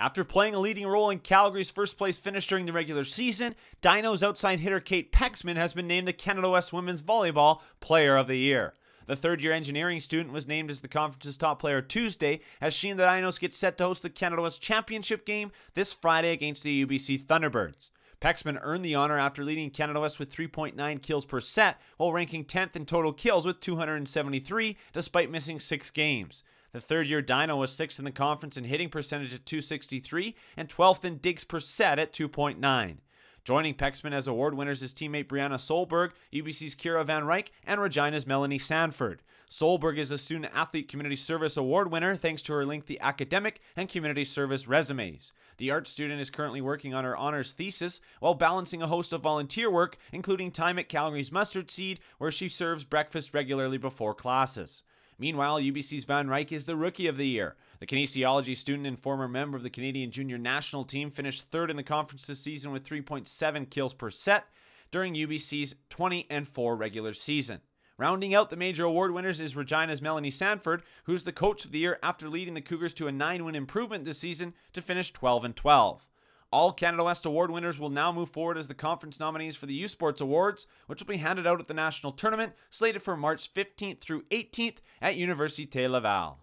After playing a leading role in Calgary's first place finish during the regular season, Dino's outside hitter Kate Pexman has been named the Canada West Women's Volleyball Player of the Year. The third year engineering student was named as the conference's top player Tuesday as she and the Dinos get set to host the Canada West Championship game this Friday against the UBC Thunderbirds. Pexman earned the honor after leading Canada West with 3.9 kills per set, while ranking 10th in total kills with 273, despite missing six games. The third year Dino was 6th in the conference in hitting percentage at 263 and 12th in digs per set at 2.9. Joining Pexman as award winners is teammate Brianna Solberg, UBC's Kiera Van Ryk, and Regina's Melanie Sanford. Solberg is a Student Athlete Community Service Award winner thanks to her lengthy academic and community service resumes. The art student is currently working on her honors thesis while balancing a host of volunteer work, including time at Calgary's Mustard Seed, where she serves breakfast regularly before classes. Meanwhile, UBC's Van Ryk is the Rookie of the Year. The kinesiology student and former member of the Canadian junior national team finished third in the conference this season with 3.7 kills per set during UBC's 20 and 4 regular season. Rounding out the major award winners is Regina's Melanie Sanford, who's the coach of the year after leading the Cougars to a 9-win improvement this season to finish 12 and 12. All Canada West Award winners will now move forward as the conference nominees for the U Sports Awards, which will be handed out at the national tournament slated for March 15th through 18th at Université Laval.